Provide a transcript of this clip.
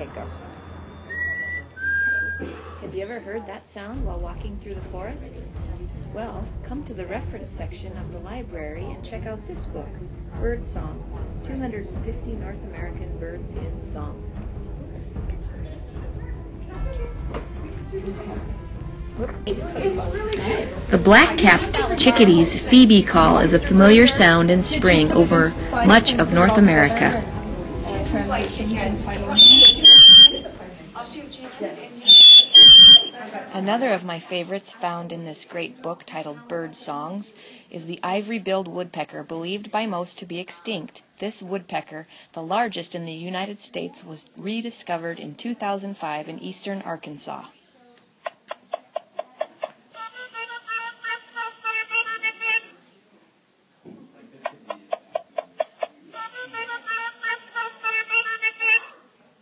Okay, go. Have you ever heard that sound while walking through the forest? Well, come to the reference section of the library and check out this book, Bird Songs 250 North American Birds in Song. The black-capped chickadee's phoebe call is a familiar sound in spring over much of North America. Another of my favorites found in this great book titled Bird Songs is the ivory-billed woodpecker, believed by most to be extinct. This woodpecker, the largest in the United States, was rediscovered in 2005 in eastern Arkansas.